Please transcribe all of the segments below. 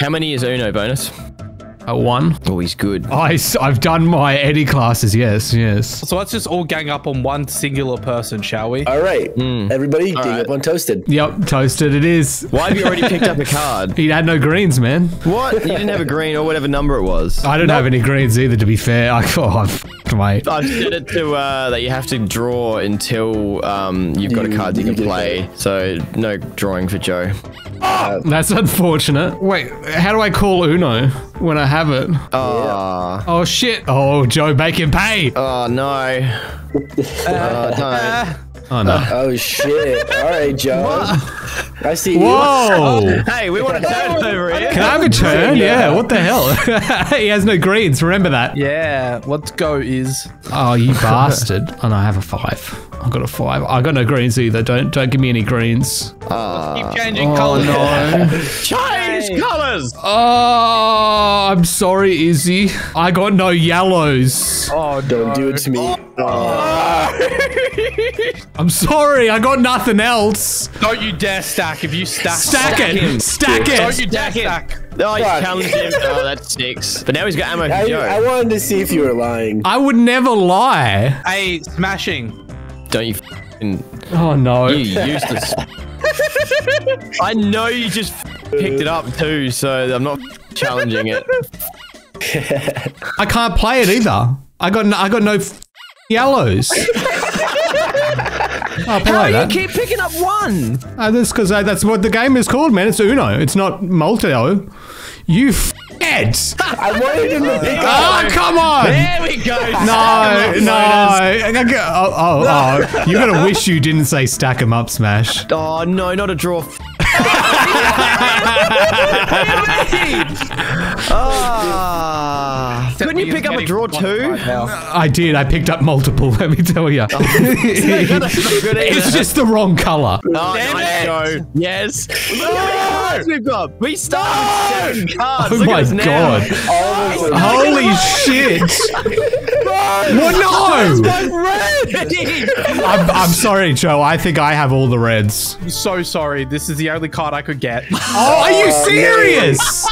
How many is Uno bonus? A one. Oh, he's good. Oh, I, I've done my Eddie classes. Yes, yes. So let's just all gang up on one singular person, shall we? All right, hmm. everybody, gang right. up on toasted. Yep, toasted it is. Why have you already picked up a card? He had no greens, man. What? You didn't have a green or whatever number it was. I don't have any greens either, to be fair. I, oh, I've- I've set it to uh, that you have to draw until um, you've got a You- card you you can get play. So no drawing for Joe. That's unfortunate. Wait, how do I call Uno when I have it? Oh, Oh, shit. Oh, Joe, make him pay. oh no. oh, no. Oh, no. Oh shit! All right, Joe. I see you. Whoa. Hey, we want to turn over here. Can I have a turn? Yeah, what the hell? he has no greens. Remember that. Yeah, let's go is. Oh, you bastard. And I have a five. I got a five. I got no greens either. Don't don't give me any greens. Keep ah. changing Oh, colors. no. Change colors. Oh, ah, I'm sorry, Izzy. I got no yellows. Oh, Don't do it to me. Oh, oh. I'm sorry. I got nothing else. Don't you dare stack. If you stack, Stack Stack it. him. Stack Don't you dare Stack him. stack. Oh, you Fuck. challenged him. Oh, that's six. But now he's got ammo for I, Joe. I wanted to see if you were lying. I would never lie. Hey, smashing. Don't you f***ing... Oh, no. You useless. I know you just picked it up too, so I'm not challenging it. I can't play it either. I got no, I got no yellows. I'll play How you that. keep picking up one? Uh, that's because uh, that's what the game is called, man. It's Uno. It's not Multio. You f***ed. I wanted him to pick up. Oh, come on. There we go. No, no. Oh, oh, oh. You're going to wish you didn't say stack 'em up, Smash. Oh no, not a draw. Ah, couldn't you pick up a draw too? I did. I picked up multiple, let me tell you. That's not good it's just the wrong color. Oh, Damn nice it. go. Yes. Look how many we've got. We started with seven cards. Oh Look my god. All of us are- Holy shit. What? No. I'm, I'm sorry, Joe. I think I have all the reds. I'm so sorry. This is the only card I could get. Oh, are you oh, serious?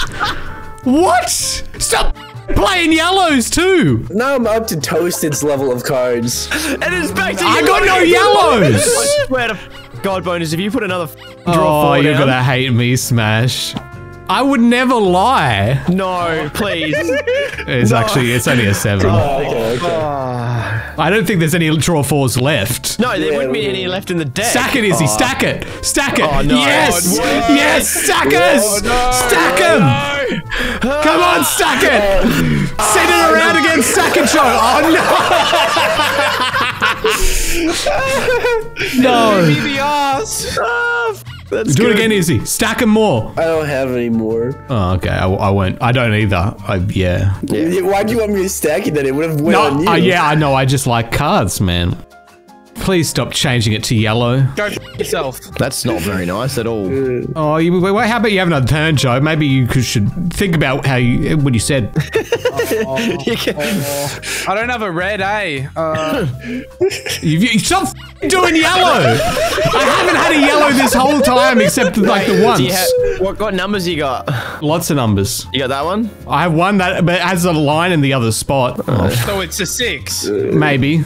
what? Stop playing yellows too. Now I'm up to Toasted's level of cards. And it's back to you. I got no yellows. I swear to God, bonus, if you put another f- draw Oh, four you're down- gonna hate me, Smash. I would never lie. No, please. It's actually, it's only a seven. Oh, okay, okay. Ah. I don't think there's any draw fours left. No, there Yeah, wouldn't be any left in the deck. Stack it, Izzy. Oh. Stack it. Stack it. Oh, no. Yes. Oh, no. Yes. Stackers. Stack oh, them. Come on, stack it. Send it around again. Stack it, Joe. Oh, no. no. Be the ass. Ah. F- that's Do it again, Izzy. Stack them more. I don't have any more. Oh, okay. I, I won't. I don't either. I, yeah. Why do you want me to stack it then? It would have went on you. uh, yeah, I know. I just like cards, man. Please stop changing it to yellow. Go f- yourself. That's not very nice at all. Oh, you, wait, wait, how about you have another turn, Joe? Maybe you could, should think about how you what you said. You can- I don't have a red, eh? Uh, You, you stop f- doing yellow. I haven't had a yellow this whole time except like the once. Do you have, what, what numbers you got? Lots of numbers. You got that one? I have one that but it has a line in the other spot. Oh, so it's a six. maybe.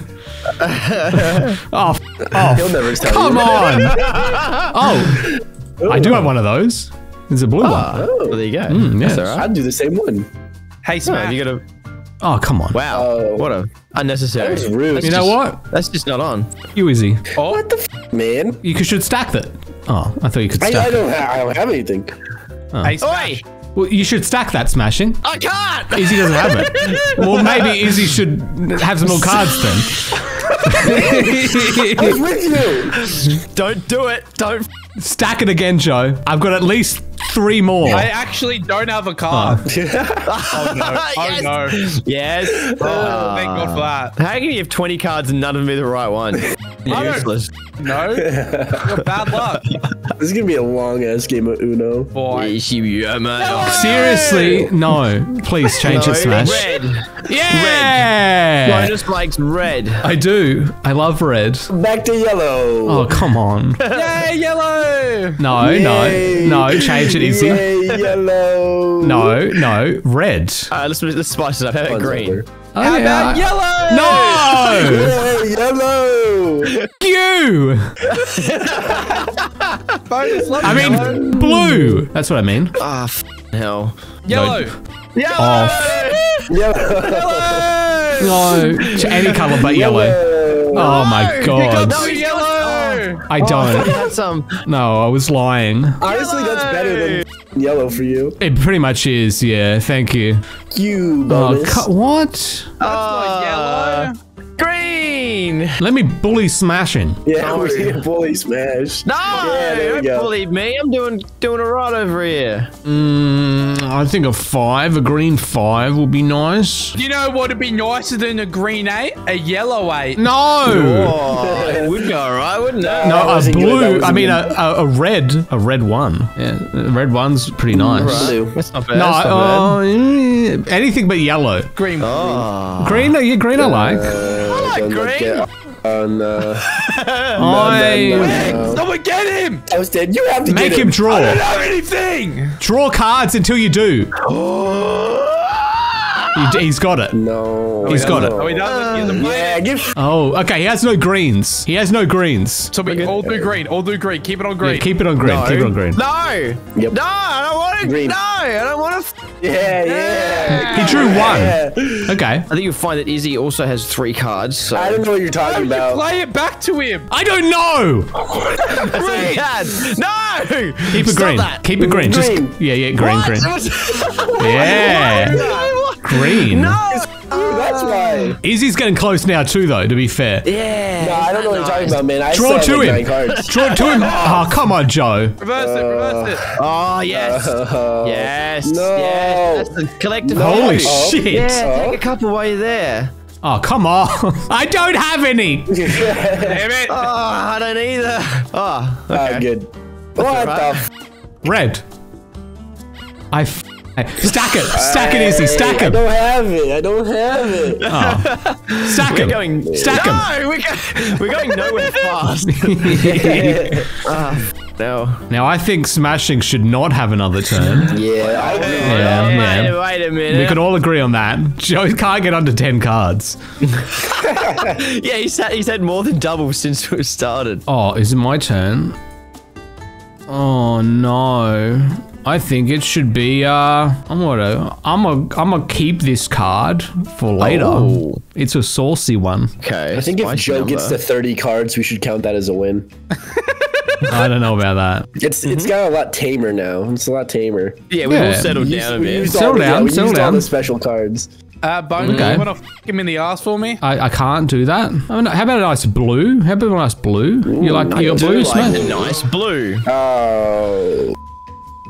Oh, f- oh, He'll never tell come you. on. Oh, I do have one of those. There's a blue ah, one. Oh, well, there you go. Mm, yes. That's all right. I'd do the same one. Hey, Oh, Smash. you got a Oh, come on. wow. Oh. what a unnecessary. That was rude. That's You know just- what? That's just not on. You easy. oh, What the f man? You should stack that. Oh, I thought you could I, stack I it. don't. Ha- I don't have anything. Oh. hey, oh, Smash. Oi! Well, you should stack that smashing. I can't. Izzy doesn't have it. Well, maybe Izzy should have some more cards then. I was with you. Don't do it. Don't. Stack it again, Joe. I've got at least three more. I actually don't have a card. Ah. Oh, no. Oh, yes. no. Yes. Oh, thank God for that. How can you have 20 cards and none of them be the right one? Don't- Useless. No? You got bad luck. This is gonna be a long ass game of Uno. Boy. Yes, you- yeah, mate. Seriously, no. Please change No, it, Smash. Red. Yeah. Ryan just likes red. I do. I love red. Back to yellow. Oh, come on. Yay, yellow! No, Yay. no. No, change it Izzy. Yay, yellow. No, no. Red. Uh, let's, let's spice it up. How about green? over. Oh, How about yellow? No! Yay, yellow. You! I mean, blue. That's what I mean. Ah, f- hell. yellow. Off. Yellow. No, any color but yellow. Oh my god. got blue yellow. I don't. That's um. No, I was lying. Honestly, that's better than yellow for you. It pretty much is, yeah. Thank you. You Oh, bonus. cu- what? That's not yellow. Green. Let me bully smashing. yeah, we need a bully smash. No, Yeah, there don't bully me. I'm doing doing a right over here. Mm, I think a five, a green five will be nice. You know what would be nicer than a green eight? A yellow eight. No. Oh, it would go alright, wouldn't it? No, That a wasn't good, that blue. I mean, a, a, a red. A red one. Yeah, red one's pretty nice. Blue. That's not bad. No, that's not uh, mm, anything but yellow. Green. bad. Green, yeah, green I like. Uh, like don't look green. at- On, uh, I no, no, no. Someone get him! I was dead. You have to make get him I don't draw. know anything! Draw cards until you do. You- he's got it. No. He's got it. Oh, he doesn't. He doesn't play Yeah, it. give. Oh, okay. He has no greens. He has no greens. So we all do green. All do green. Keep it on green. Yeah, keep it on green. No. Keep it on green. No. Yep. No, I don't. Green. No, I don't want to. Yeah, yeah. He drew one. Yeah. Okay. I think you'll find that Izzy also has three cards. So I don't know what you're talking don't you about. play it back to him? I don't know. Three cards. No. Keep it Stop green. That. Keep it green. Just yeah, yeah. Green, What? green. Yeah. Green. No. Ooh, that's why. Izzy's getting close now too, though. To be fair. Yeah. No, I don't know what you're talking about, man. I Draw to him. Draw to him. Oh, come on, Joe. Reverse it. Reverse it. Oh yes. Uh, yes. no. Yes. That's the collective. Holy Oh. shit. Yeah. Take a couple while you're there. Oh, come on. I don't have any. Damn it. Oh, I don't either. Oh. Ah, Okay. good. What the f- Red. I. F- stack it. Stack it, Izzy. Stack it! I don't have it. I don't have it. Oh. Stack We're him. going. Stack him. no, we're, go- we're going nowhere fast. Ah, no. Now I think smashing should not have another turn. yeah, I agree. Yeah, yeah. Wait, wait a minute. We can all agree on that. Joe can't get under ten cards. yeah, he's had, he's had more than double since we started. Oh, is it my turn? Oh no. I think it should be uh I'm gonna I'm a I'm gonna keep this card for later. Oh. It's a saucy one. Okay. I think if Joe gets to 30 cards, we should count that as a win. I don't know about that. It's it's got a lot tamer now. It's a lot tamer. yeah, we've all settled We down a we bit. Settle all the- down, we settle used all the special cards. Uh, Bone, Okay. you want to f him in the ass for me? I, I can't do that. I mean, how about a nice blue? How about a nice blue? you like you got blue, like Smash? nice blue. Oh.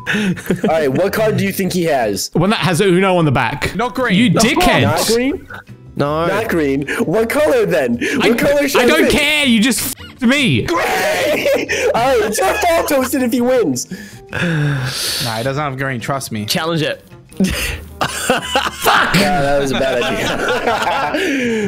All right, what card do you think he has? One that has a Uno on the back. Not green. You Not dickhead. Not green? No. Not green. What color then? What I, color should I don't pick? care. You just f***ed me. Green. All right, it's your fault, Toasted, if he wins. Nah, he doesn't have green. Trust me. Challenge it. Fuck! Yeah, that was a bad idea.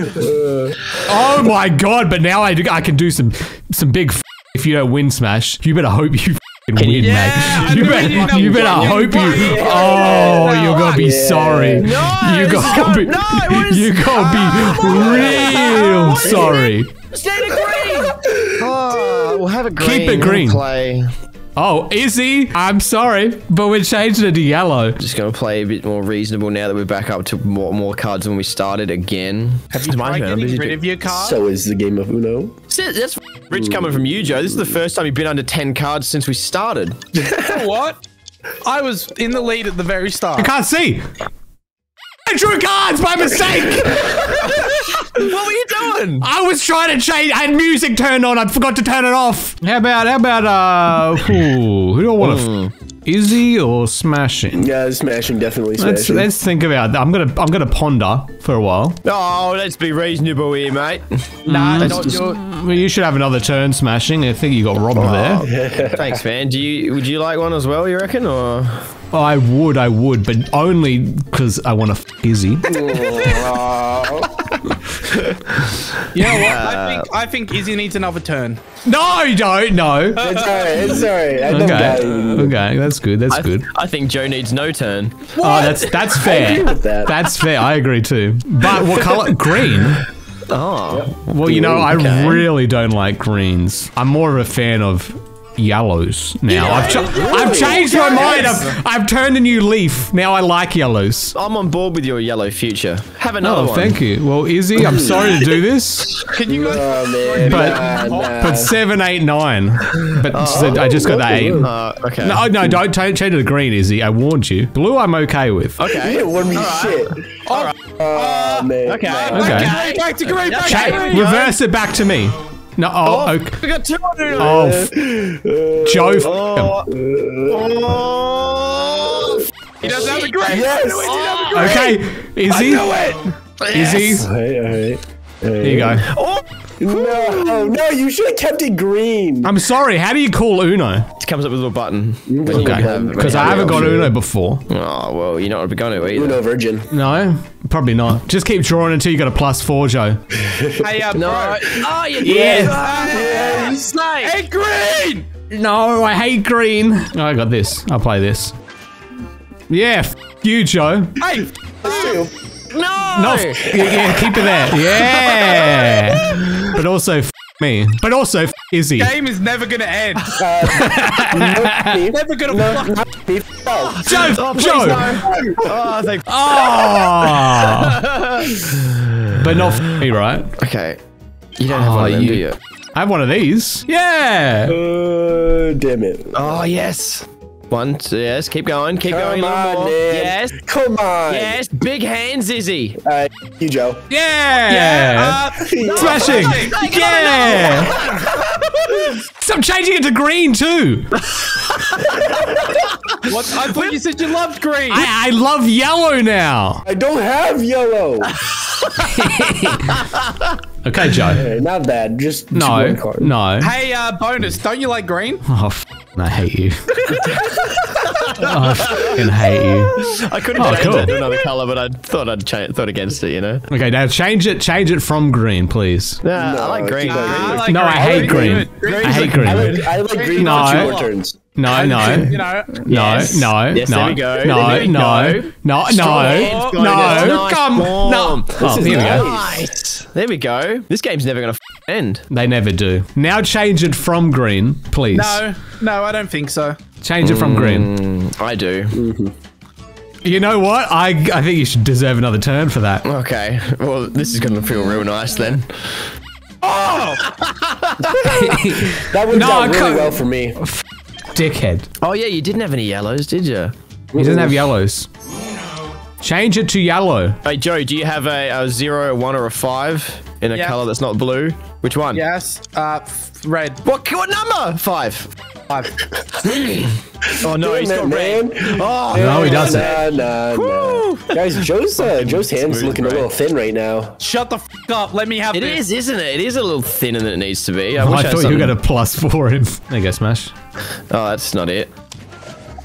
Oh my god! But now I, I can do some some big. F- if you don't win Smash, you better hope you f***ing win, Yeah, mate. You better, you you better what, hope you you. what, Oh, yeah, you're gonna be yeah. sorry. No, you this is gonna going- be. no, ah, ah, what is- you gonna be real sorry. Stay green. Oh, we'll have a green. Keep it we'll green. Play. Oh, Izzy, I'm sorry, but we're changing it to yellow. Just gonna play a bit more reasonable now that we're back up to more, more cards than we started again. Have you my tried getting rid too. of your card? so is the game of Uno. That's that's rich coming from you, Joe. This is the first time you've been under 10 cards since we started. what? I was in the lead at the very start. I can't see. I drew cards by mistake. what were you doing? I was trying to change. I had music turned on. I forgot to turn it off. How about how about uh? Ooh, who do I want to? F- Izzy or smashing? Yeah, smashing, definitely Let's smashing. let's think about that. I'm gonna I'm gonna ponder for a while. Oh, let's be reasonable here, mate. Nah, Mm. not your. Well, you should have another turn smashing. I think you got robbed there. Thanks, man. Do you would you like one as well? You reckon, or I would, I would, but only because I want to f Izzy. You know what? I uh, think I think Izzy needs another turn. No, you don't. No. It's alright. It's alright. I don't Okay. got. Okay, that's good. That's I, good. I think Joe needs no turn. Oh, that's that's fair. with that. That's fair. I agree too. But what color? Green. Oh. Well, you know, I Okay. really don't like greens. I'm more of a fan of yellows now. I've, ch- I've changed my mind. I've, I've turned a new leaf. Now I like yellows. I'm on board with your yellow future. Have another Oh, one. thank you. Well, Izzy, I'm sorry to do this, Can you guys? Oh man. But- nah, nah. but seven, eight, nine. But so I just got the eight. Uh, okay. No, no, don't change it to green, Izzy. I warned you. Blue, I'm okay with. You Okay. didn't warn me shit. All right. Oh man. Okay. nah. Okay. Okay, back to green. Back Cha- to green. reverse it back to me. No, oh, oh, okay. We got two on it. Oh, f- Joe. Oh, f- Oh. Oh. He doesn't have a green. Yes. Okay, Izzy. Izzy. Alright, alright. There you go. Oh. No, no, you should have kept it green. I'm sorry. How do you call Uno? It comes up with a little button. Okay, because I haven't got Uno before. Oh well, you're not going to either. Uno Virgin. No, probably not. Just keep drawing until you got a plus four, Joe. Hey, uh, No. bro. Oh, you Yeah. did. Snake. Hey, green. No, I hate green. Oh, I got this. I'll play this. Yeah, f- you, Joe. Hey, No. No, yeah, yeah, keep it there. Yeah, but also f- me. But also f- Izzy. game is never gonna end. Uh, never gonna. No, fuck. not me. Oh. Joe, Oh, please Joe. no. Oh, thank. Oh. but not f- me, right? Okay. You don't have Oh, one of them, you- do you? I have one of these. Yeah. Uh, damn it. Oh yes. One, two, yes. Keep going. Keep going. Come A little on, more. man. Yes. Come on. Yes. Big hands, Izzy. Alright, you, Joe. Yeah. Uh, Smashing. Yeah. Stop changing it to green too. what? I thought you said you loved green. I, I love yellow now. I don't have yellow. Okay, Joe. Hey, not bad. Just just No, no. hey, uh, bonus. Don't you like green? Oh, f- I hate you. oh, I fucking hate you. I couldn't Oh, change cool. it to another color, but I thought I'd cha- thought against it. You know. Okay, now change it. Change it from green, please. Nah, No, I like green. keep I like No, I hate green. Green's I hate like- green. I like, I like green No. For two more turns. No, You no. know. No, Yes. no, Yes, no, there we go. no, There we no, go. no, Strong no, no. Nice come, form. no. Oh, is here we go. nice. Nice. There we go. This game's never gonna end. They never do. Now change it from green, please. No, no, I don't think so. Change it from green. Mm, I do. You know what? I I think you should deserve another turn for that. Okay. Well, this is gonna feel real nice then. Oh! that worked No, out really well for me. Dickhead. Oh yeah, you didn't have any yellows, did you? He doesn't have yellows. Change it to yellow. Hey Joe, do you have a, a zero, a one, or a five in a Yeah. color that's not blue? Which one? Yes. Uh, red. What what number? Five. Five. Oh no, he's Damn got it, red. Oh No, he doesn't. Nah, nah, nah. Guys, Joe's uh, Joe's hand's Smooth looking a little thin right now. Shut the f- up. Let me have It It is, isn't it? It is a little thinner than it needs to be. I, Oh, I wish had thought you were something- going to plus four him. There you go, Smash. Oh, that's not it.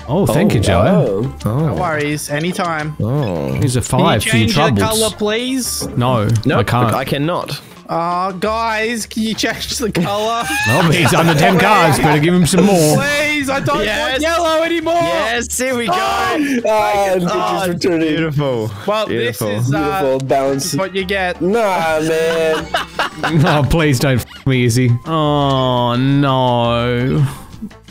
Oh, thank you, Joe. Oh. No worries. Anytime. Oh. Here's a five Can you five for your change the troubles. color, please? No, No, I can't. I cannot. Oh, guys, can you change the color? Oh, but he's under 10 cards. Better give him some more. Please, I don't Yes. want yellow anymore. Yes, here we go. Oh, pictures returning. beautiful. Well, Beautiful. this is uh, Beautiful bounce. what you get. Nah, man. Oh, please don't f me, Izzy. Oh, no.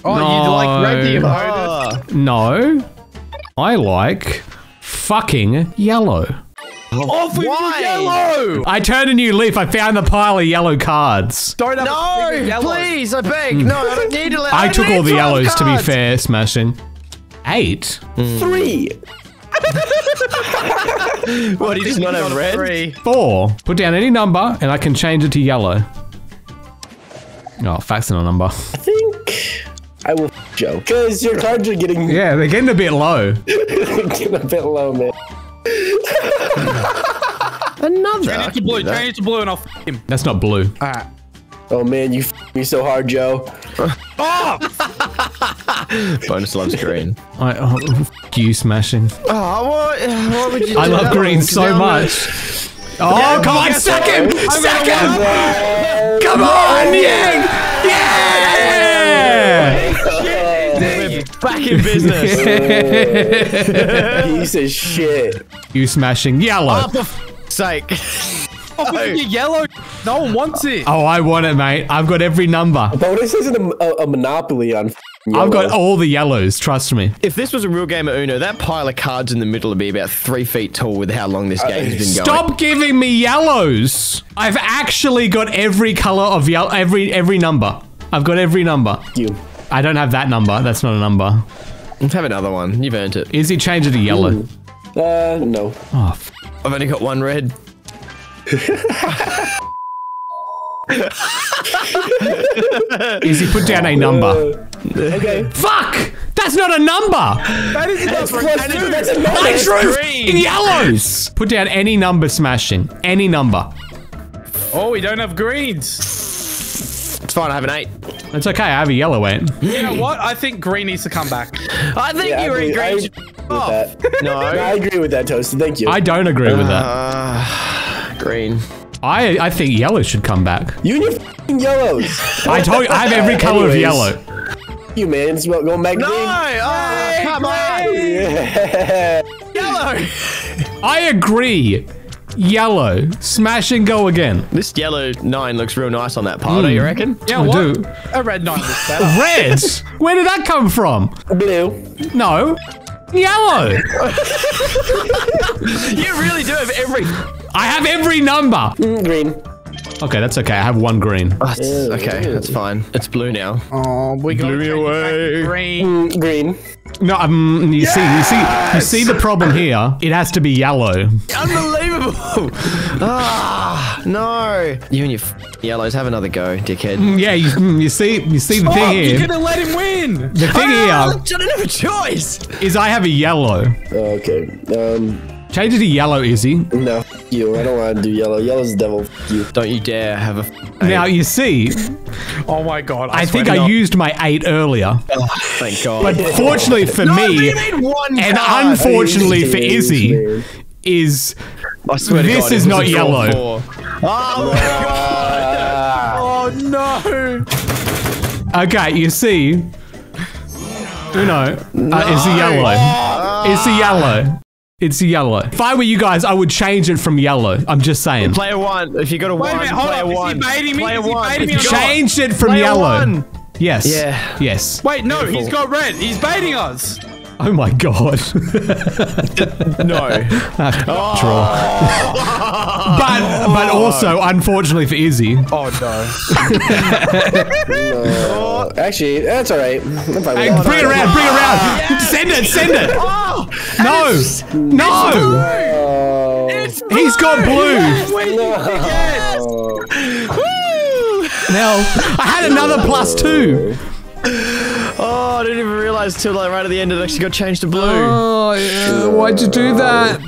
Oh, you like red, do you, No. Ah. No. I like fucking yellow. Oh, Off with Why? your yellow. I turned a new leaf. I found the pile of yellow cards. Don't have No, single yellow. please, I beg. Hmm. No, I don't need to. I took all the 12 yellows, to be fair, smashing. Eight? Hmm. Three. What, he does not have red? Three. Four. Put down any number, and I can change it to yellow. Oh, faxing a number. I think I will f- Joe. Because your cards are getting, Yeah, they're getting a bit low. getting a bit low, man. Another. Change it to blue. Change it to blue and I'll f him. That's not blue. Alright. Oh man, you f- me so hard, Joe. Bonus loves green. I, oh, f- you smashing. Oh, what, what would you do? I love green so Now I'm gonna- much. Oh, come on, sack him! Sack him! Come on, Yeah! Back in business. Oh. Piece of shit. You smashing yellow. oh, for f- sake. Oh, but you're yellow. No one wants it. Oh, I want it, mate. I've got every number. But this isn't a, a, a monopoly on. I've got all the yellows, trust me. If this was a real game of Uno, that pile of cards in the middle would be about three feet tall with how long this uh, game has been going. Stop giving me yellows. I've actually got every color of yellow, every every number. I've got every number. you. I don't have that number. That's not a number. Let's have another one. You've earned it. Izzy, change it to yellow. Uh, no. Oh, f- I've only got one red. Izzy, put down a number. Okay. Fuck! That's not a number. That is That's enough. plus two. That's a I bonus. drew green. yellows. Put down any number smashing. Any number. Oh, we don't have greens. It's fine. I have an eight. It's okay. I have a yellow ant. You know what? I think green needs to come back. I think Yeah, you were in agree, I green. agree with that. No. No, I agree with that, Toast. Thank you. I don't agree with that. Uh, green. I I think yellow should come back. you and your f***ing yellows. I told you I have every color of yellow. you, man. It's about going back No! green. Oh, come on! Yeah. Yellow! I agree. Yellow. Smash and go again. This yellow nine looks real nice on that pile, don't you reckon? Yeah, I what? do. A red nine looks better. Red. Where did that come from? Blue. No. Yellow. You really do have every. I have every number. Mm, green. Okay, that's okay. I have one green. Oh, it's- okay, that's fine. It's blue now. Oh, we got Blew me away. green. Mm, green. No, um, you see, you see, you see the problem here. It has to be yellow. Unbelievable! ah, no. You and your f- yellows have another go, dickhead. Yeah, you, mm, you see, you see the Oh, thing you're gonna let him win. The thing Ah, I don't have a choice. is I have a yellow. Okay. Um. Change it to yellow, Izzy. No. You. I don't want to do yellow. Yellow's the devil. You. Don't you dare have a. F- Now you see, Oh my god. I think I God. used my eight earlier, Oh, Thank God. but fortunately for no, me, one and card. unfortunately for Jeez, Izzy, man. is I swear this God, is not yellow. four. Oh my God! Oh no. okay. You see, Uno, uh, it's a yellow. It's a yellow. It's yellow. If I were you guys, I would change it from yellow. I'm just saying. Player one. If you got a Wait a minute, hold player up. Is he baiting me? Player Is he one. baiting me or not? Change it from Player yellow. one. Yes. Yeah. Yes. Wait, no, he's Beautiful. got red. He's baiting us. Oh my god. No. Ah, Draw. Oh. but but also, unfortunately for Izzy, Oh no. Uh, actually, that's all right. I'm fine Hey, bring it around, bring it around. Send it, send it. Oh, No, no. Oh. He's got blue. No. Now I had another plus two. oh, I didn't even realize till like right at the end it actually got changed to blue. Oh, yeah. why'd you do that?